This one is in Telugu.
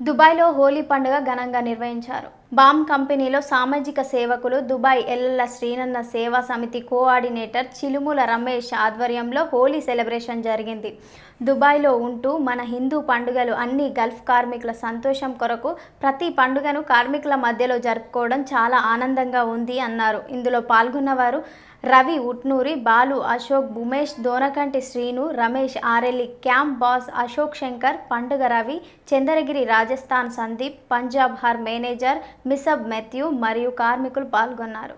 దుబాయ్లో హోలీ పండుగ ఘనంగా నిర్వహించారు. బామ్ కంపెనీలో సామాజిక సేవకులు దుబాయ్ ఎల్లల శ్రీనన్న సేవా సమితి కోఆర్డినేటర్ చిలుముల రమేష్ ఆధ్వర్యంలో హోలీ సెలబ్రేషన్ జరిగింది. దుబాయ్లో ఉంటూ మన హిందూ పండుగలు అన్ని గల్ఫ్ కార్మికుల సంతోషం కొరకు ప్రతి పండుగను కార్మికుల మధ్యలో జరుపుకోవడం చాలా ఆనందంగా ఉంది అన్నారు. ఇందులో పాల్గొన్నవారు రవి ఉట్నూరి బాలు అశోక్ భూమేష్ దోనకంటి శ్రీను రమేష్ ఆరెల్లి క్యాంప్ బాస్ అశోక్ శంకర్ పండుగ రవి చంద్రగిరి రాజస్థాన్ సందీప్ పంజాబ్ హర్ మేనేజర్ మిసబ్ మెథ్యూ మరియు కార్మికులు పాల్గొన్నారు.